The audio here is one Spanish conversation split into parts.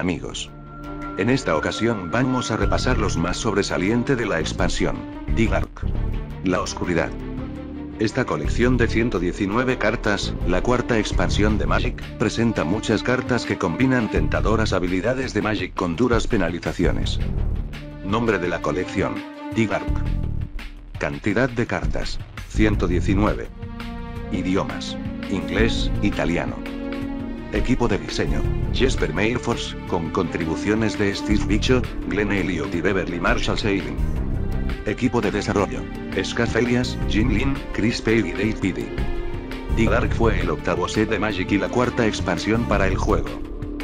amigos. En esta ocasión vamos a repasar los más sobresaliente de la expansión. The. La oscuridad. Esta colección de 119 cartas, la cuarta expansión de Magic, presenta muchas cartas que combinan tentadoras habilidades de Magic con duras penalizaciones. Nombre de la colección. The Dark. Cantidad de cartas. 119. Idiomas. Inglés, italiano. Equipo de diseño. Jesper Mayforce, con contribuciones de Steve Bicho, Glenn Elliott y Beverly Marshall Sailing. Equipo de desarrollo. Scott Elias, Jim Lin, Chris Pale y Dave Piddy. The Dark fue el octavo set de Magic y la cuarta expansión para el juego.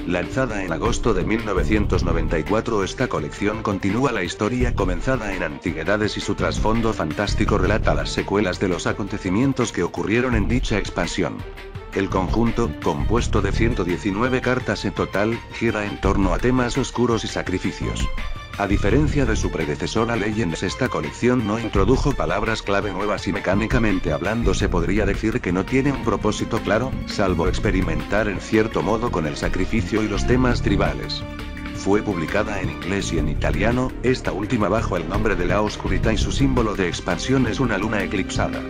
Lanzada en agosto de 1994, esta colección continúa la historia comenzada en Antigüedades y su trasfondo fantástico relata las secuelas de los acontecimientos que ocurrieron en dicha expansión. El conjunto, compuesto de 119 cartas en total, gira en torno a temas oscuros y sacrificios. A diferencia de su predecesora Legends, esta colección no introdujo palabras clave nuevas y mecánicamente hablando se podría decir que no tiene un propósito claro, salvo experimentar en cierto modo con el sacrificio y los temas tribales. Fue publicada en inglés y en italiano, esta última bajo el nombre de la Oscuridad y su símbolo de expansión es una luna eclipsada.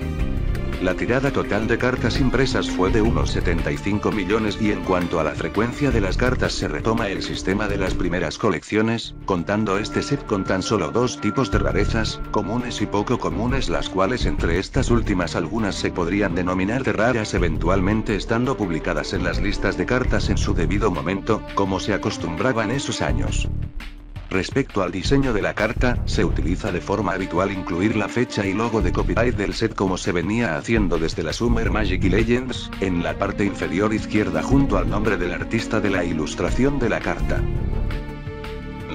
La tirada total de cartas impresas fue de unos 75 millones y en cuanto a la frecuencia de las cartas se retoma el sistema de las primeras colecciones, contando este set con tan solo dos tipos de rarezas, comunes y poco comunes las cuales entre estas últimas algunas se podrían denominar de raras eventualmente estando publicadas en las listas de cartas en su debido momento, como se acostumbraba en esos años. Respecto al diseño de la carta, se utiliza de forma habitual incluir la fecha y logo de copyright del set como se venía haciendo desde la Summer Magic Legends, en la parte inferior izquierda junto al nombre del artista de la ilustración de la carta.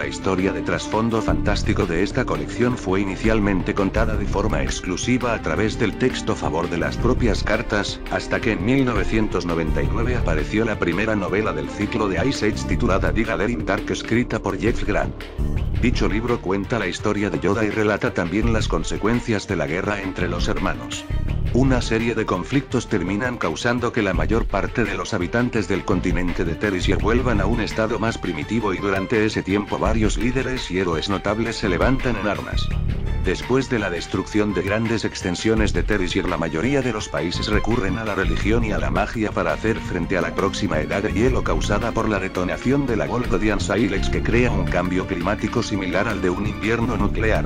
La historia de trasfondo fantástico de esta colección fue inicialmente contada de forma exclusiva a través del texto a favor de las propias cartas, hasta que en 1999 apareció la primera novela del ciclo de Ice Age titulada The Gathering Dark escrita por Jeff Grant. Dicho libro cuenta la historia de Yoda y relata también las consecuencias de la guerra entre los hermanos. Una serie de conflictos terminan causando que la mayor parte de los habitantes del continente de Terisia vuelvan a un estado más primitivo y durante ese tiempo varios líderes y héroes notables se levantan en armas. Después de la destrucción de grandes extensiones de Terisia la mayoría de los países recurren a la religión y a la magia para hacer frente a la próxima edad de hielo causada por la detonación de la Golgodian Silex que crea un cambio climático similar al de un invierno nuclear.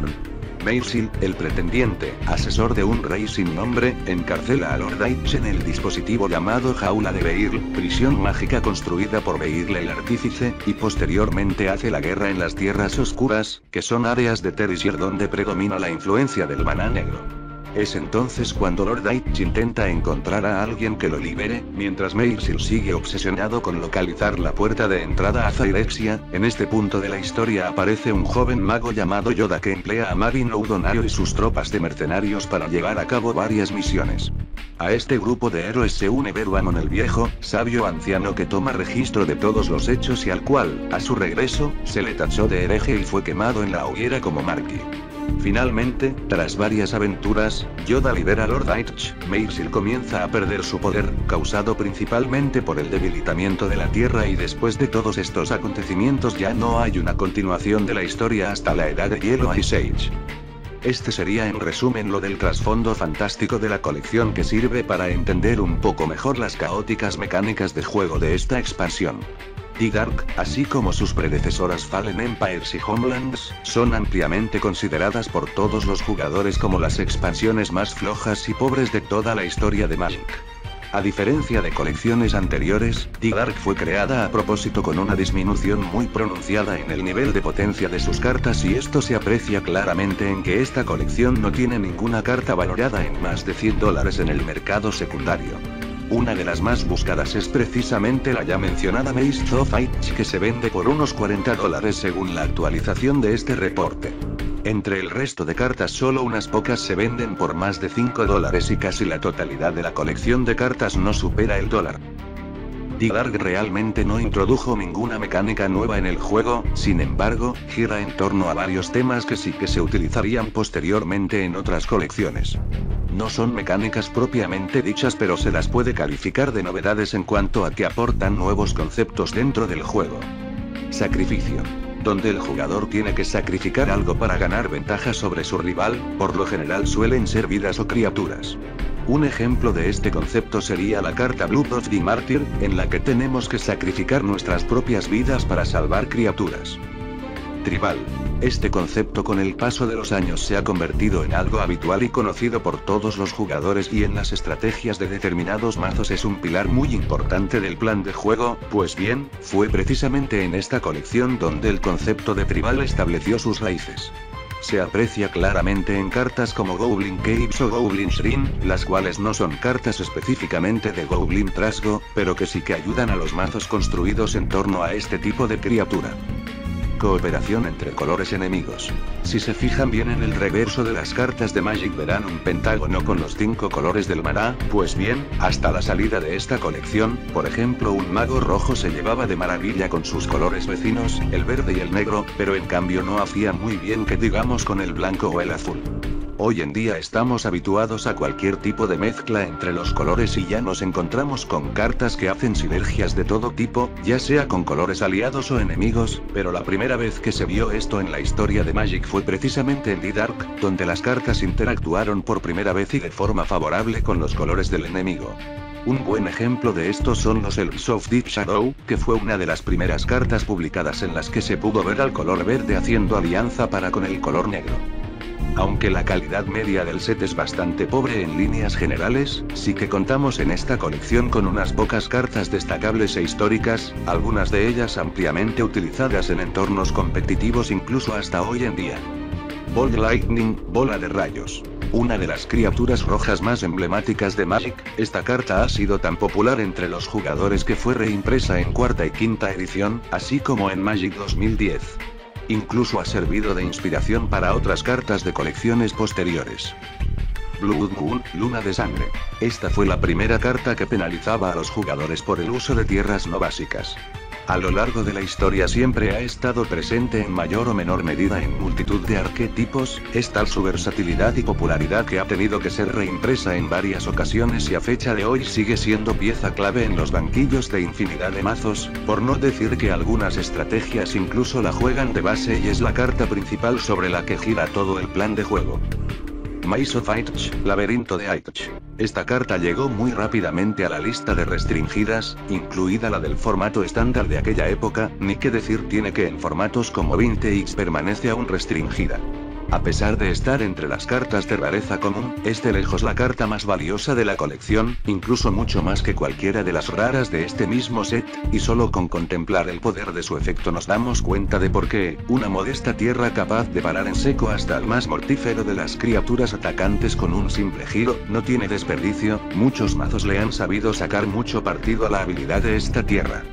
Mairsil, el pretendiente, asesor de un rey sin nombre, encarcela a Lord Aitch en el dispositivo llamado Jaula de Beirl, prisión mágica construida por Beirl el artífice, y posteriormente hace la guerra en las tierras oscuras, que son áreas de Terisier donde predomina la influencia del maná negro. Es entonces cuando Lord Aitch intenta encontrar a alguien que lo libere, mientras Mairsil sigue obsesionado con localizar la puerta de entrada a Zyrexia. En este punto de la historia aparece un joven mago llamado Yoda que emplea a Marin O'Donario y sus tropas de mercenarios para llevar a cabo varias misiones. A este grupo de héroes se une Beruamon el viejo, sabio anciano que toma registro de todos los hechos y al cual, a su regreso, se le tachó de hereje y fue quemado en la hoguera como mártir. Finalmente, tras varias aventuras, Yoda libera a Lord Aitch, Mairsil comienza a perder su poder, causado principalmente por el debilitamiento de la Tierra y después de todos estos acontecimientos ya no hay una continuación de la historia hasta la Edad de Hielo Ice Age. Este sería en resumen lo del trasfondo fantástico de la colección que sirve para entender un poco mejor las caóticas mecánicas de juego de esta expansión. The Dark, así como sus predecesoras Fallen Empires y Homelands, son ampliamente consideradas por todos los jugadores como las expansiones más flojas y pobres de toda la historia de Magic. A diferencia de colecciones anteriores, Dark fue creada a propósito con una disminución muy pronunciada en el nivel de potencia de sus cartas y esto se aprecia claramente en que esta colección no tiene ninguna carta valorada en más de 100 dólares en el mercado secundario. Una de las más buscadas es precisamente la ya mencionada Maze of Fight, que se vende por unos 40 dólares según la actualización de este reporte. Entre el resto de cartas solo unas pocas se venden por más de 5 dólares y casi la totalidad de la colección de cartas no supera el dólar. The realmente no introdujo ninguna mecánica nueva en el juego, sin embargo, gira en torno a varios temas que sí que se utilizarían posteriormente en otras colecciones. No son mecánicas propiamente dichas pero se las puede calificar de novedades en cuanto a que aportan nuevos conceptos dentro del juego. Sacrificio. Donde el jugador tiene que sacrificar algo para ganar ventaja sobre su rival, por lo general suelen ser vidas o criaturas. Un ejemplo de este concepto sería la carta of the Martyr, en la que tenemos que sacrificar nuestras propias vidas para salvar criaturas. Tribal. Este concepto con el paso de los años se ha convertido en algo habitual y conocido por todos los jugadores y en las estrategias de determinados mazos es un pilar muy importante del plan de juego, pues bien, fue precisamente en esta colección donde el concepto de tribal estableció sus raíces se aprecia claramente en cartas como Goblin Caves o Goblin Shrine, las cuales no son cartas específicamente de Goblin Trasgo, pero que sí que ayudan a los mazos construidos en torno a este tipo de criatura. Cooperación entre colores enemigos. Si se fijan bien en el reverso de las cartas de Magic verán un pentágono con los cinco colores del maná, pues bien, hasta la salida de esta colección, por ejemplo un mago rojo se llevaba de maravilla con sus colores vecinos, el verde y el negro, pero en cambio no hacía muy bien que digamos con el blanco o el azul. Hoy en día estamos habituados a cualquier tipo de mezcla entre los colores y ya nos encontramos con cartas que hacen sinergias de todo tipo, ya sea con colores aliados o enemigos, pero la primera vez que se vio esto en la historia de Magic fue precisamente en The Dark, donde las cartas interactuaron por primera vez y de forma favorable con los colores del enemigo. Un buen ejemplo de esto son los Elves of Deep Shadow, que fue una de las primeras cartas publicadas en las que se pudo ver al color verde haciendo alianza para con el color negro. Aunque la calidad media del set es bastante pobre en líneas generales, sí que contamos en esta colección con unas pocas cartas destacables e históricas, algunas de ellas ampliamente utilizadas en entornos competitivos incluso hasta hoy en día. Bolt Lightning, bola de rayos. Una de las criaturas rojas más emblemáticas de Magic, esta carta ha sido tan popular entre los jugadores que fue reimpresa en cuarta y quinta edición, así como en Magic 2010. Incluso ha servido de inspiración para otras cartas de colecciones posteriores. Blood Moon, Luna de Sangre. Esta fue la primera carta que penalizaba a los jugadores por el uso de tierras no básicas. A lo largo de la historia siempre ha estado presente en mayor o menor medida en multitud de arquetipos, es tal su versatilidad y popularidad que ha tenido que ser reimpresa en varias ocasiones y a fecha de hoy sigue siendo pieza clave en los banquillos de infinidad de mazos, por no decir que algunas estrategias incluso la juegan de base y es la carta principal sobre la que gira todo el plan de juego. Maze of Aitch, Laberinto de Aitch. Esta carta llegó muy rápidamente a la lista de restringidas, incluida la del formato estándar de aquella época, ni qué decir tiene que en formatos como Vintage permanece aún restringida. A pesar de estar entre las cartas de rareza común, es lejos la carta más valiosa de la colección, incluso mucho más que cualquiera de las raras de este mismo set, y solo con contemplar el poder de su efecto nos damos cuenta de por qué, una modesta tierra capaz de parar en seco hasta el más mortífero de las criaturas atacantes con un simple giro, no tiene desperdicio, muchos mazos le han sabido sacar mucho partido a la habilidad de esta tierra.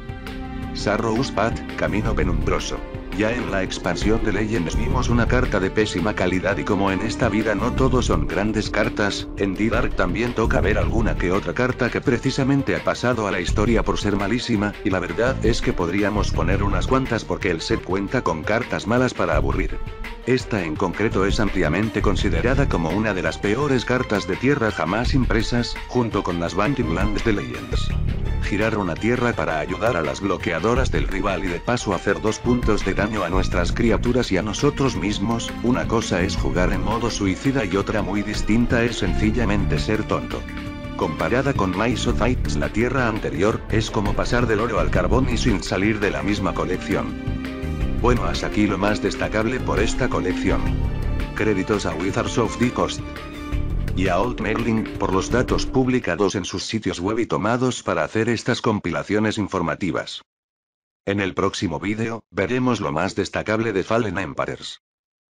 Sarrow's Path, Camino Penumbroso. Ya en la expansión de Legends vimos una carta de pésima calidad y como en esta vida no todos son grandes cartas, en D-Dark también toca ver alguna que otra carta que precisamente ha pasado a la historia por ser malísima, y la verdad es que podríamos poner unas cuantas porque el set cuenta con cartas malas para aburrir. Esta en concreto es ampliamente considerada como una de las peores cartas de tierra jamás impresas, junto con las Banking Lands de Legends girar una tierra para ayudar a las bloqueadoras del rival y de paso hacer dos puntos de daño a nuestras criaturas y a nosotros mismos, una cosa es jugar en modo suicida y otra muy distinta es sencillamente ser tonto. Comparada con Fights la tierra anterior, es como pasar del oro al carbón y sin salir de la misma colección. Bueno hasta aquí lo más destacable por esta colección. Créditos a Wizards of the Coast y a Old Mailing, por los datos publicados en sus sitios web y tomados para hacer estas compilaciones informativas. En el próximo vídeo, veremos lo más destacable de Fallen Empires.